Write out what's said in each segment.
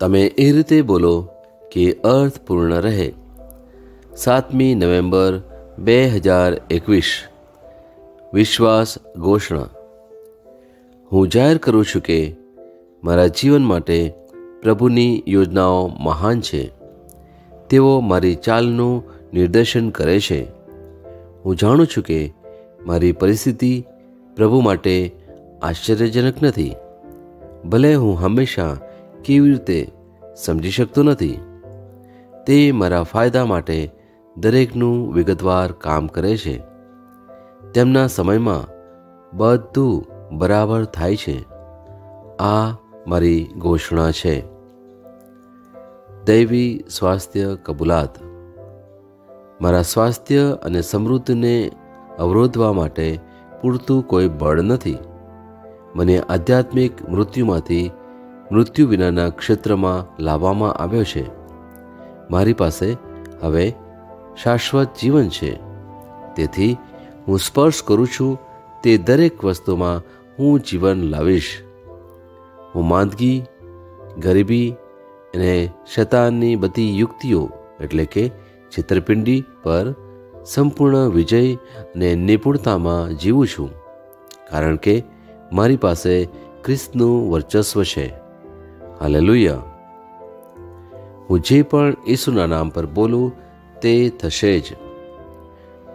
તમે એ રીતે બોલો કે અર્થપૂર્ણ રહે. સાતમી નવેમ્બર બે હજાર એકવીસ. વિશ્વાસ ઘોષણા. હું જાહેર કરું છું કે મારા જીવન માટે પ્રભુની યોજનાઓ મહાન છે. તેઓ મારી ચાલનું નિર્દેશન કરે છે. હું જાણું છું કે મારી પરિસ્થિતિ પ્રભુ માટે આશ્ચર્યજનક નથી. ભલે હું હંમેશા કેવી રીતે સમજી શકતો નથી? તે મારા ફાયદા માટે દરેકનું વિગતવાર કામ કરે છે. તેમના સમયમાં બધું બરાબર થાય છે. આ મારી ઘોષણા છે. દૈવી સ્વાસ્થ્ય કબૂલાત. મારા સ્વાસ્થ્ય અને સમૃદ્ધિને અવરોધવા માટે પૂરતું કોઈ બળ નથી. મને આધ્યાત્મિક મૃત્યુમાંથી મૃત્યુ વિનાના ક્ષેત્રમાં લાવવામાં આવ્યો છે. મારી પાસે હવે શાશ્વત જીવન છે. તેથી હું સ્પર્શ કરું છું તે દરેક વસ્તુમાં હું જીવન લાવીશ. હું માંદગી, ગરીબી અને શૈતાનની બધી યુક્તિઓ એટલે કે છેતરપિંડી પર સંપૂર્ણ વિજય અને નિપુણતામાં જીવું છું. કારણ કે મારી પાસે ખ્રિસ્તનું વર્ચસ્વ છે. હાલેલુયા. હું જે પણ ઈસુના નામ પર બોલું, તે થશે જ.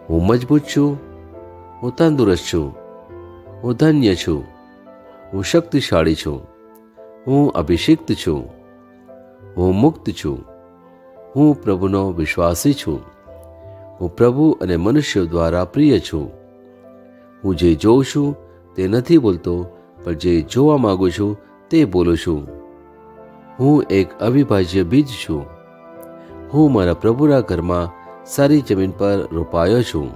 હું મજબૂત છું, હું તંદુરસ્ત છું, હું ધન્ય છું, હું શક્તિશાળી છું, હું અભિષિક્ત છું, હું મુક્ત છું, હું પ્રભુનો વિશ્વાસી છું, હું પ્રભુ અને મનુષ્યો દ્વારા પ્રિય છું. હું જે જોઉં છું, તે નથી બોલતો, પણ જે જોવા માગું છું, તે બોલું છું. હું એક અવિભાજ્ય બીજ છું. હું મારા પ્રભુના ઘરમાં સારી જમીન પર રોપાયો છું.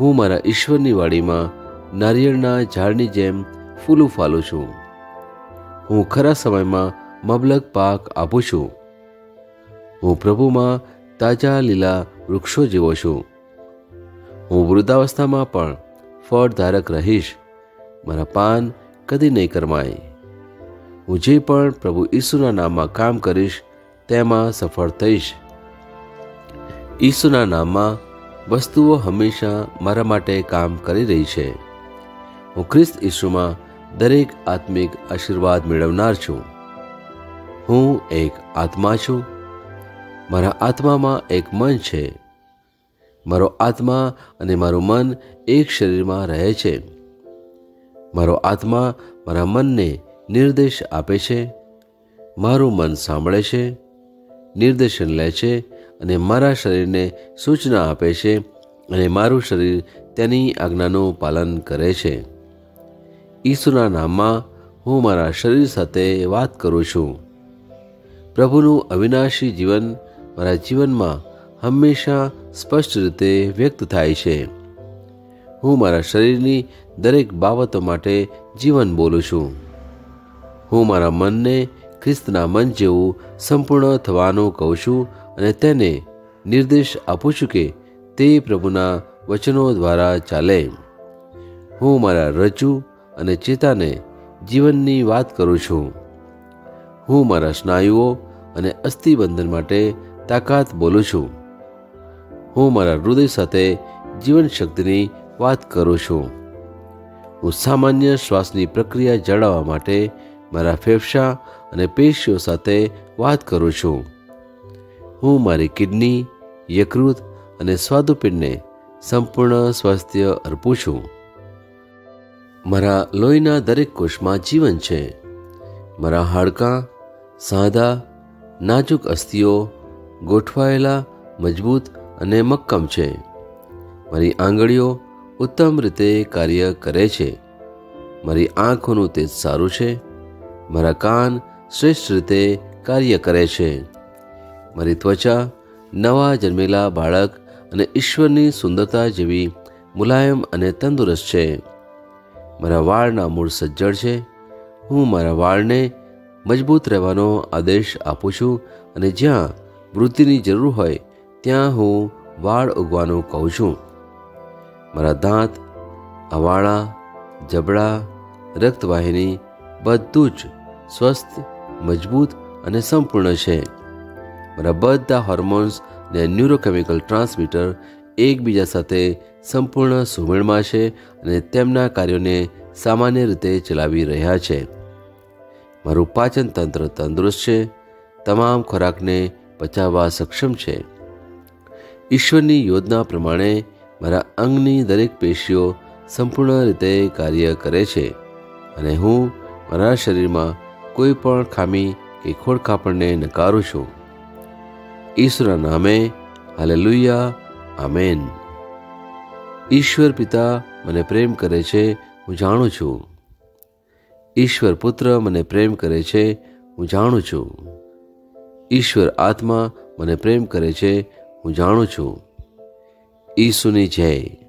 હું મારા ઈશ્વરની વાડીમાં નારિયેળના ઝાડની જેમ ફૂલું ફાલું છું. હું ખરા સમયમાં મબલક પાક આપું છું. હું પ્રભુમાં તાજા લીલા વૃક્ષો જેવો છું. હું વૃદ્ધાવસ્થામાં પણ ફળધારક રહીશ. મારા પાન કદી નહીં કરમાય. હું જે પણ પ્રભુ ઈસુના નામમાં કામ કરીશ, તેમાં સફળ થઈશ. ઈસુના નામમાં વસ્તુઓ હંમેશા મારા માટે કામ કરી રહી છે. હું ખ્રિસ્ત ઈસુમાં દરેક આત્મિક આશીર્વાદ મેળવનાર છું. હું એક આત્મા છું. મારા આત્મામાં એક મન છે. મારો આત્મા અને મારું મન એક શરીરમાં રહે છે. મારો આત્મા મારા મનને નિર્દેશ આપે છે, મારું મન સાંભળે છે, નિર્દેશન લે છે અને મારા શરીરને સૂચના આપે છે અને મારું શરીર તેની આજ્ઞાનું પાલન કરે છે. ઈસુના નામમાં હું મારા શરીર સાથે વાત કરું છું. પ્રભુનું અવિનાશી જીવન મારા જીવનમાં હંમેશા સ્પષ્ટ રીતે વ્યક્ત થાય છે. હું મારા શરીરની દરેક બાબતો માટે જીવન બોલું છું. હું મારા મનને ખ્રિસ્તના મન જેવું સંપૂર્ણ થવાનું કહું છું અને તેને નિર્દેશ આપું છું કે તે પ્રભુના વચનો દ્વારા ચાલે. હું મારા રજુ અને ચેતાને જીવનની વાત કરું છું. હું મારા સ્નાયુઓ અને અસ્થિબંધન માટે તાકાત બોલું છું. હું મારા હૃદય સાથે જીવન શક્તિની વાત કરું છું. હું સામાન્ય શ્વાસની પ્રક્રિયા જાળવવા માટે મારા ફેફસા અને પેશીઓ સાથે વાત કરું છું. હું મારી કિડની, યકૃત અને સ્વાદુપિંડને સંપૂર્ણ સ્વાસ્થ્ય અર્પું છું. મારા લોહીના દરેક કોષમાં જીવન છે. મારા હાડકાં સાદા નાજુક અસ્થિઓ, ગોઠવાયેલા, મજબૂત અને મક્કમ છે. મારી આંગળીઓ ઉત્તમ રીતે કાર્ય કરે છે. મારી આંખોનું તેજ સારું છે. મારા કાન શ્રેષ્ઠ રીતે કાર્ય કરે છે. મારી ત્વચા નવા જન્મેલા બાળક અને ઈશ્વરની સુંદરતા જેવી મુલાયમ અને તંદુરસ્ત છે. મારા વાળના મૂળ સજ્જડ છે. હું મારા વાળને મજબૂત રહેવાનો આદેશ આપું છું અને જ્યાં વૃદ્ધિની જરૂર હોય ત્યાં હું વાળ ઉગવાનું કહું છું. મારા દાંત અવાળા જબડા, રક્તવાહિની બધું જ સ્વસ્થ, મજબૂત અને સંપૂર્ણ છે. મારા બધા હોર્મોન્સ અને ન્યુરોકેમિકલ ટ્રાન્સમીટર એકબીજા સાથે સંપૂર્ણ સુમેળમાં છે અને તેમના કાર્યોને સામાન્ય રીતે ચલાવી રહ્યા છે. મારું પાચન તંત્ર તંદુરસ્ત છે. તમામ ખોરાકને પચાવવા સક્ષમ છે. ઈશ્વરની યોજના પ્રમાણે મારા અંગની દરેક પેશીઓ સંપૂર્ણ રીતે કાર્ય કરે છે અને હું મારા શરીરમાં કોઈ પણ ખામી કે ખોડખાપણને નકારું છું. ઈશ્વરના નામે, હાલેલુયા, આમેન. ઈશ્વર પિતા મને પ્રેમ કરે છે, હું જાણું છું. ઈશ્વર પુત્ર મને પ્રેમ કરે છે, હું જાણું છું. ઈશ્વર આત્મા મને પ્રેમ કરે છે, હું જાણું છું. ઈસુની જય.